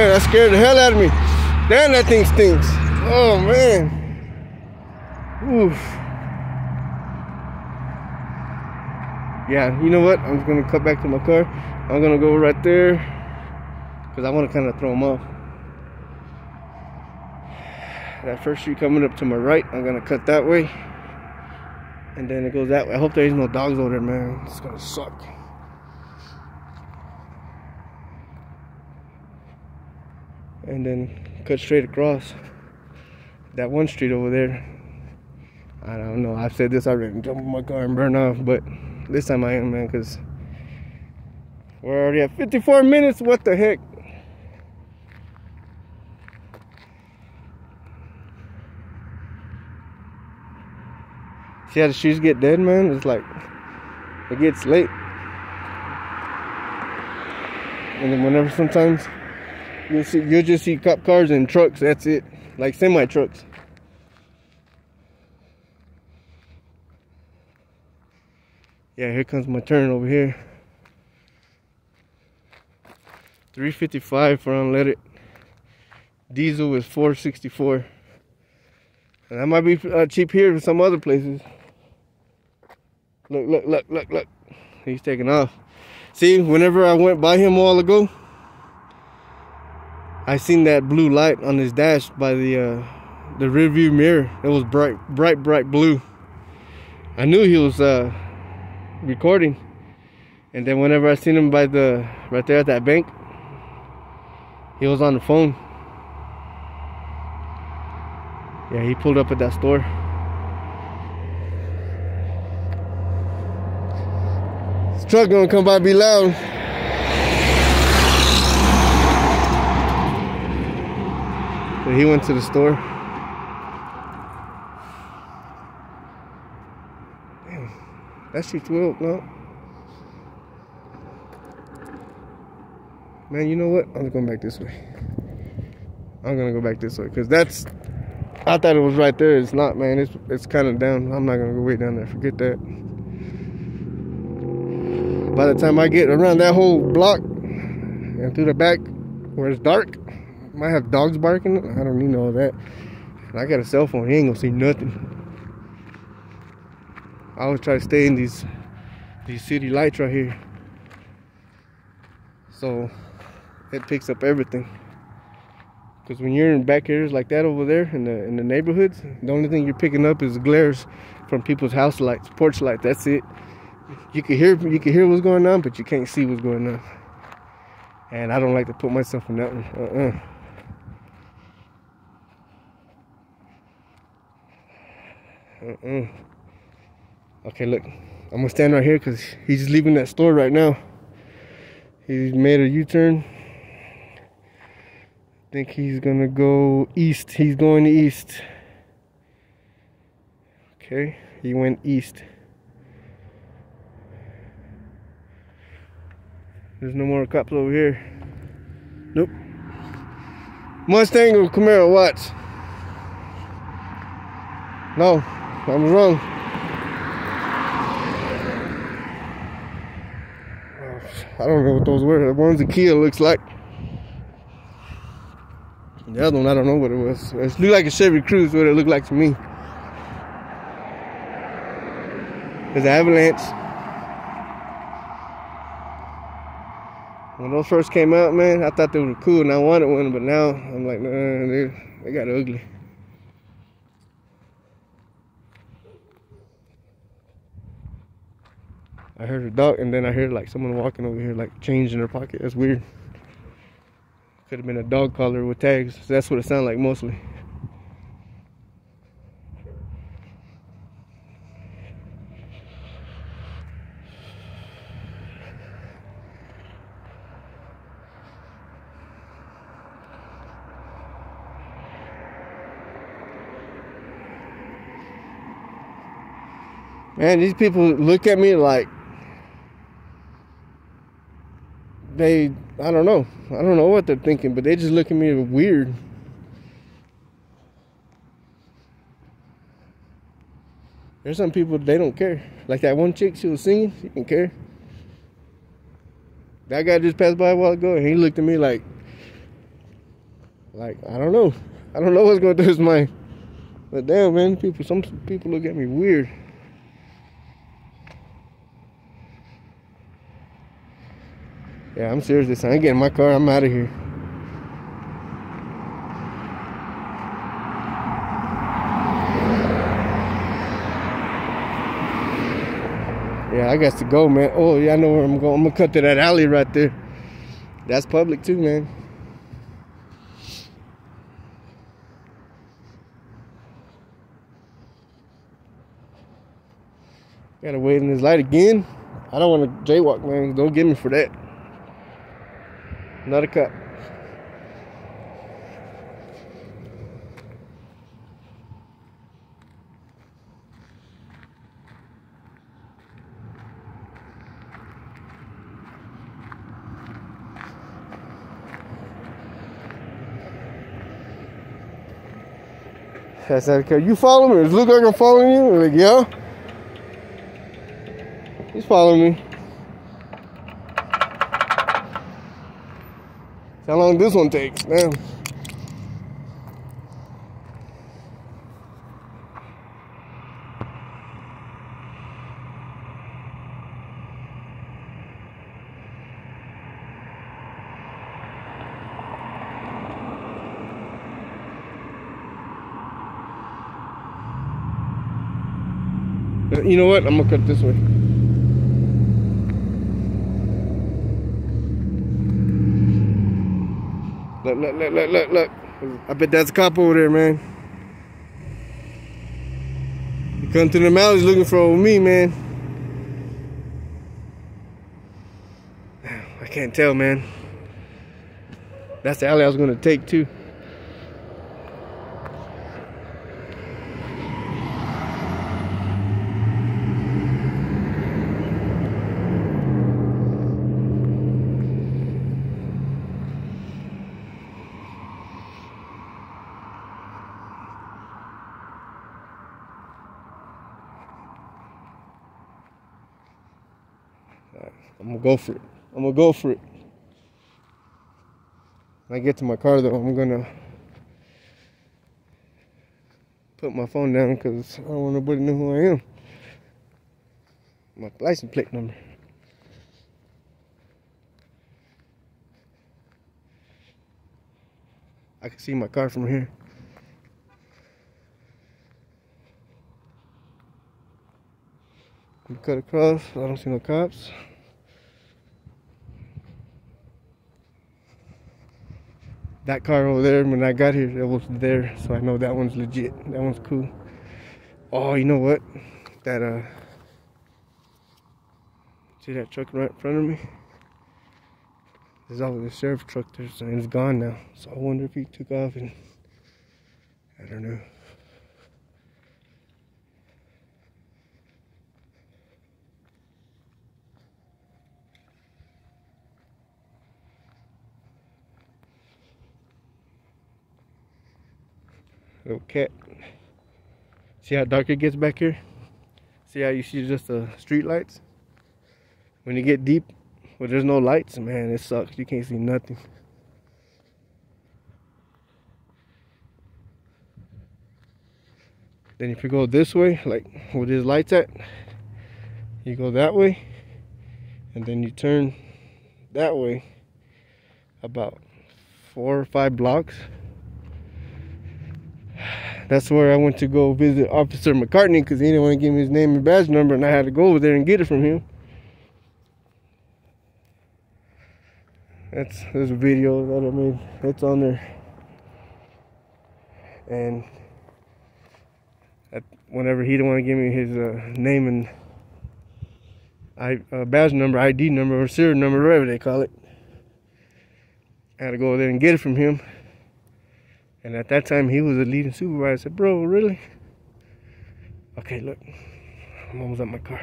Man, that scared the hell out of me. Damn, that thing stinks. Oh, man. Oof. Yeah, you know what? I'm just gonna cut back to my car. I'm gonna go right there because I want to kind of throw them off. That first street coming up to my right, I'm gonna cut that way, and then it goes that way. I hope there ain't no dogs over there, man. It's gonna suck. And then cut straight across that one street over there. I don't know. I've said this already. Jump in my car and burn off, but this time I am, man, because we're already at 54 minutes. What the heck? See how the shoes get dead, man? It's like it gets late. And then whenever sometimes you'll see you'll just see cop cars and trucks, that's it. Like semi trucks. Yeah, here comes my turn over here. 355 for unleaded. Diesel is 464. And that might be uh, cheap here for some other places. Look, look, look, look, look. He's taking off. See, whenever I went by him a while ago, I seen that blue light on his dash by the uh, the rear view mirror. It was bright, bright, bright blue. I knew he was uh, recording. And then whenever I seen him by the right there at that bank, he was on the phone. Yeah, he pulled up at that store. This truck gonna come by be loud. So he went to the store. Damn, that shit's well, no. Man, you know what? I'm going back this way. I'm gonna go back this way because that's. I thought it was right there. It's not, man. It's it's kind of down. I'm not gonna go way down there. Forget that. By the time I get around that whole block and through the back where it's dark, might have dogs barking. I don't need all that. I got a cell phone. He ain't gonna see nothing. I always try to stay in these these city lights right here. So it picks up everything. Because when you're in back areas like that over there in the in the neighborhoods, the only thing you're picking up is glares from people's house lights, porch lights. That's it. You can hear you can hear what's going on, but you can't see what's going on. And I don't like to put myself in that one. Uh-uh. Okay, look. I'm gonna stand right here because he's leaving that store right now. He made a U-turn. I think he's gonna go east. He's going east. Okay, he went east. There's no more cops over here. Nope. Mustang or Camaro, what? No, I was wrong. I don't know what those were. The one's a Kia looks like. The other one, I don't know what it was. It looked like a Chevy Cruze, what it looked like to me. There's an Avalanche. When those first came out, man, I thought they were cool and I wanted one, but now I'm like, nah, they got ugly. I heard a dog, and then I heard like someone walking over here, like change in their pocket. That's weird. Could have been a dog collar with tags. So that's what it sounded like mostly. Man, these people look at me like they I don't know. I don't know what they're thinking, but they just look at me weird. There's some people they don't care. Like that one chick, she was singing, she didn't care. That guy just passed by a while ago and he looked at me like Like, I don't know. I don't know what's going through his mind. But damn, man, people, some people look at me weird. Yeah, I'm serious this time. I get in my car. I'm out of here. Yeah, I got to go, man. Oh, yeah, I know where I'm going. I'm gonna cut to that alley right there. That's public too, man. Gotta wait in this light again. I don't want to jaywalk, man. Don't get me for that. Cop. I said, okay, you follow me? Does it look like I'm following you? We're like, yeah. He's following me. How long this one takes, man. You know what? I'm gonna cut this way. Look, look, look, look, look, look. I bet that's a cop over there, man. He come through the mountains looking for me, man. I can't tell, man. That's the alley I was gonna take too. I'm gonna go for it. I'm gonna go for it. When I get to my car though, I'm gonna put my phone down because I don't want nobody to know who I am. My license plate number. I can see my car from here. Cut across. I don't see no cops. That car over there when I got here it was there so I know that one's legit. That one's cool. Oh you know what? That uh see that truck right in front of me? There's always a sheriff truck there so it's gone now. So I wonder if he took off and I don't know Little cat. See how dark it gets back here? See how you see just the street lights? When you get deep, where there's no lights, man, it sucks. You can't see nothing. Then if you go this way, like where there's lights at, you go that way, and then you turn that way about four or five blocks that's where I went to go visit Officer McCartney because he didn't want to give me his name and badge number, and I had to go over there and get it from him. That's there's a video that I made. It's on there, and whenever he didn't want to give me his uh, name and I, uh, badge number, ID number, or serial number, whatever they call it, I had to go over there and get it from him. And at that time, he was a leading supervisor. I said, bro, really? Okay, look, I'm almost at my car.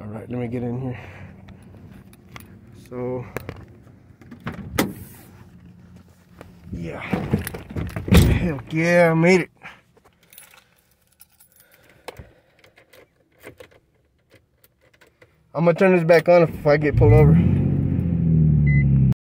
All right, let me get in here. So, yeah. Heck yeah, I made it. I'm gonna turn this back on if I get pulled over.